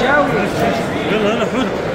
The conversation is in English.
Joey.